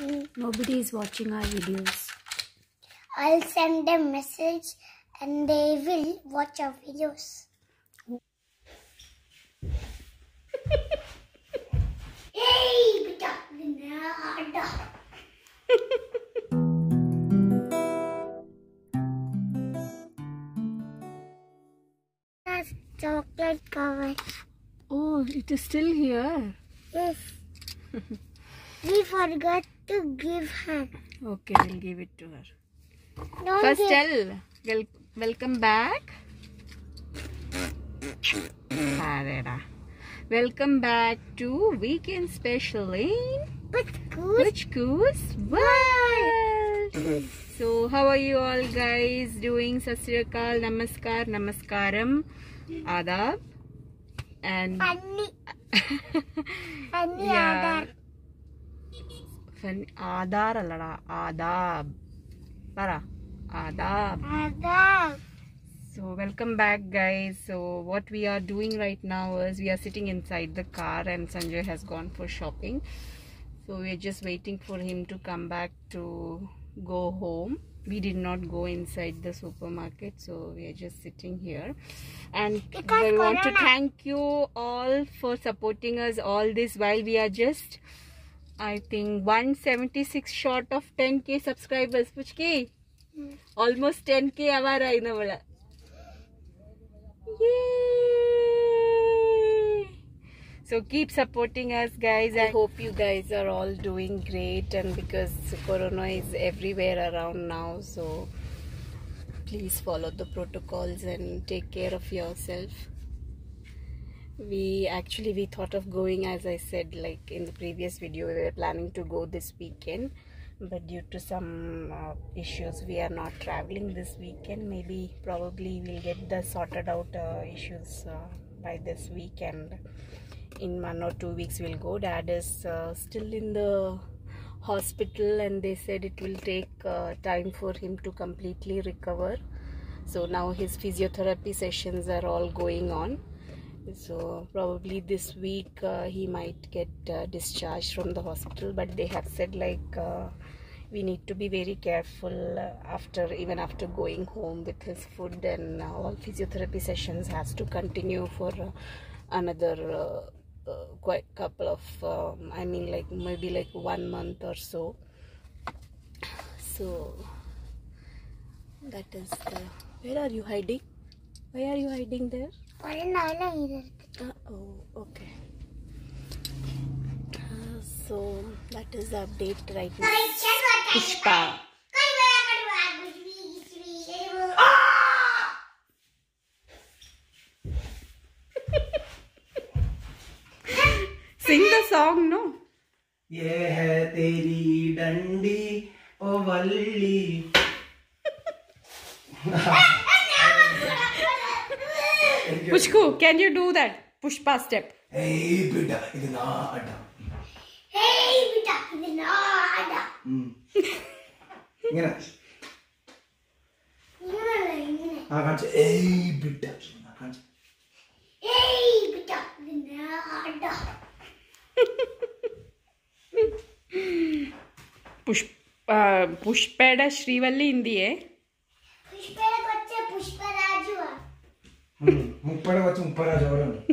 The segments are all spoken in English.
Mm. Nobody is watching our videos. I'll send them message and they will watch our videos. hey, beta, nada. That's chocolate cover. Oh, it is still here. Yes. we forgot to give her. Okay, we'll give it to her. Don't First, tell wel- welcome back. Welcome back to Weekend Special in. Puchku's World. So, how are you all guys doing? Sasriyakal, Namaskar, Namaskaram, Adab, and Funny. Funny Yeah. other. Fun- Adar allada, Adab. Para, Adab. Other. So welcome back guys. So what we are doing right now is we are sitting inside the car and Sanjay has gone for shopping. So we are just waiting for him to come back to go home. We did not go inside the supermarket so we are just sitting here and Because we want to thank you all for supporting us all this while we are just I think 176 short of 10k subscribers. Puchki, hmm. almost 10k हमारा इन्हें बोला. Yay! So keep supporting us, guys. I hope you guys are all doing great. And because Corona is everywhere around now, so please follow the protocols and take care of yourself. We actually we thought of going, as I said, like in the previous video, we were planning to go this weekend, but due to some uh, issues, we are not traveling this weekend. Maybe probably we'll get the sorted out uh, issues uh, by this weekend. In one or two weeks, we'll go. Dad is uh, still in the hospital, and they said it will take uh, time for him to completely recover. So now his physiotherapy sessions are all going on so probably this week uh, he might get uh, discharged from the hospital but they have said like uh, we need to be very careful uh, after even after going home with his food and all physiotherapy sessions has to continue for uh, another uh, quite couple of um, i mean like maybe like one month or so. So that is the where are you hiding? Why are you hiding there oh okay uh, so that is the update right now pushpa sing the song no ये है तेरी डंडी ओ वल्ली Pushku, can you do that? Pushpa step. ഏയ് ബിഡ ഇത് നാട Hey, beta, ഇത് നാടാ. ഉം. ഇങ്ങനെ ഇങ്ങനെയല്ല, ഇങ്ങനെ. ആ കാണിച്ച ഏയ് ബിഡ ആ കാണിച്ച Hey, beta, ഇത് നാടാ. പുഷ് പുഷ്പയുടെ ശ്രീവല്ലി ഇന്ത്യയെ un para guacho, un para llorón.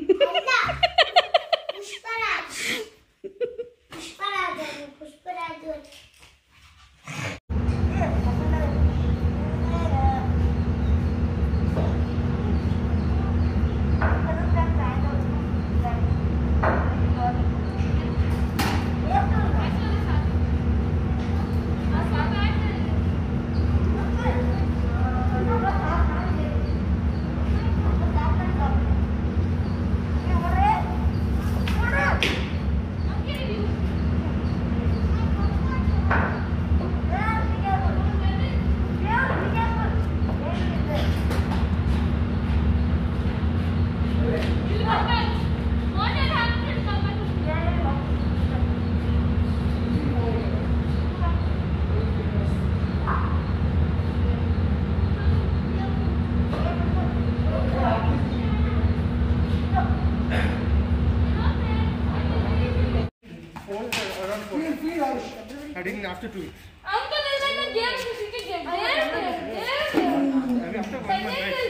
Starting after two weeks. Uncle, it's like a game, it's a cricket game. There, there, there. I mean, after one month, right?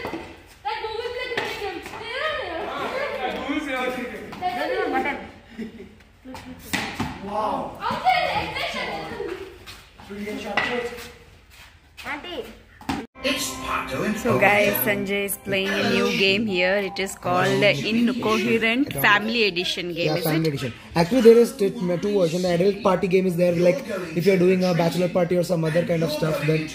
That movie play cricket game. There, there. Who is your cricket? Uncle, attention. So guys, Sanjay is playing a new game here. It is called the Incohearent Family Edition game, Yeah, is family it? edition. Actually, there is two versions. The adult party game is there. Like if you're doing a bachelor party or some other kind of stuff, then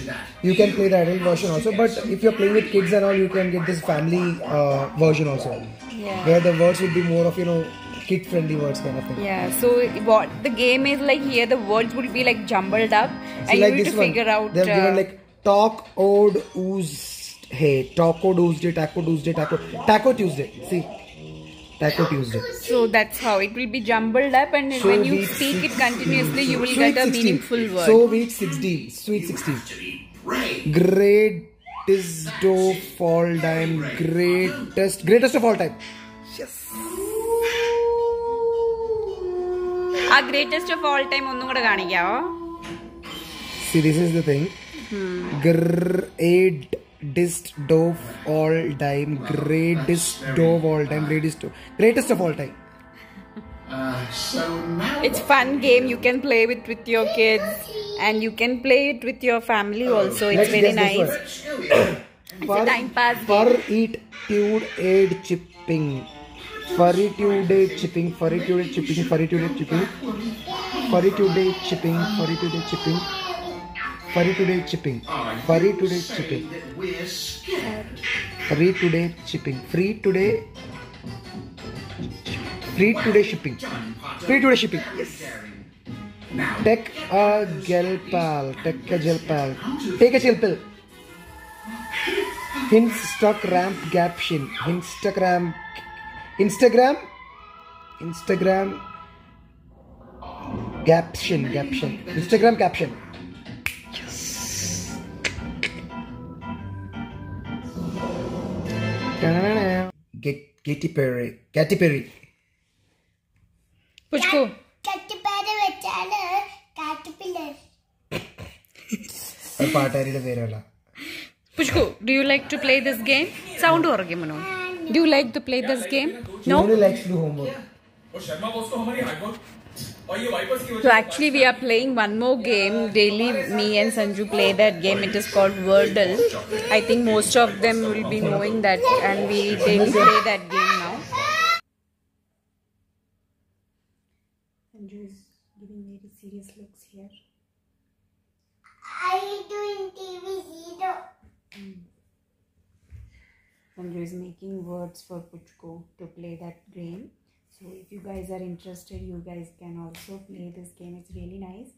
you can play the adult version also. But if you're playing with kids and all, you can get this family uh, version also, Yeah. where the words will be more of you know kid-friendly words kind of thing. Yeah, so what the game is like here, the words will be like jumbled up, and like you need to one, figure out. they've given uh, like talk, ode, ooze, hey, taco Tuesday, taco Tuesday, taco, taco Tuesday. See, taco Tuesday. so that's how it will be jumbled up, and So when you week speak it continuously, you will Sweet get a 16. meaningful word. So week 16, sweet 16. Greatest of all time, greatest, greatest of all time. ആ greatest of all time ഒന്നും കൂടെ കാണിക്കാവോ See, this is the thing. Greatest of all time, greatest of all time, greatest, of- greatest of all time. It's fun game. You can play it with your kids, and you can play it with your family also. It's very guess this nice. It's a time pass For game. eat tude aid chipping. Furry tude chipping. Furry tude chipping. Furry tude chipping. Furry tude chipping. Furry tude chipping. Furry today chipping. Furry today chipping. Free today chipping. Free today. Free today shipping. Free today shipping. Yes. Take a gel pal. Take a gel pal. Take a gel pill. Instagram caption. Instagram. Instagram. Instagram. Caption. Caption. Instagram caption. Katy Perry Katy Perry Pushpu. Katy Perry വെച്ചാൽ പാട്ടാരിയുടെ പേരല്ല. Pushpu do you like to play this game sound കുറയ്ക്കും മനോ. Do you like to play this game no likes to homework So actually we are playing one more game. Daily me and Sanju play that game. It is called Wordle. I think most of them will be knowing that and we daily play that game now. Sanju is giving very serious looks here. Are you doing TV zero? Hmm. Sanju is making words for Puchku to play that game. So if you guys are interested, you guys can also play this game. It's really nice.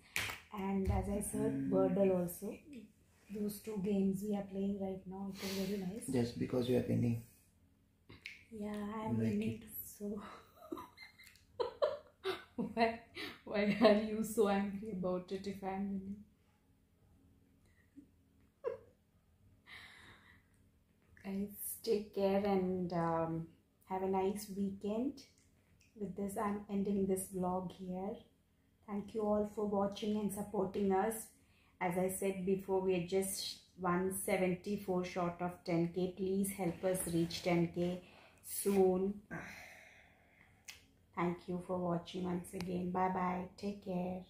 And as I said, Wordle also. Those two games we are playing right now. It is very nice. Just because you are winning. Yeah, I'm winning. So why why are you so angry about it if I'm winning? Guys, take care and um, have a nice weekend. With this, I'm ending this vlog here. Thank you all for watching and supporting us. As I said before, we are just 174 short of 10k. Please help us reach 10k soon. Thank you for watching once again. Bye bye. Take care.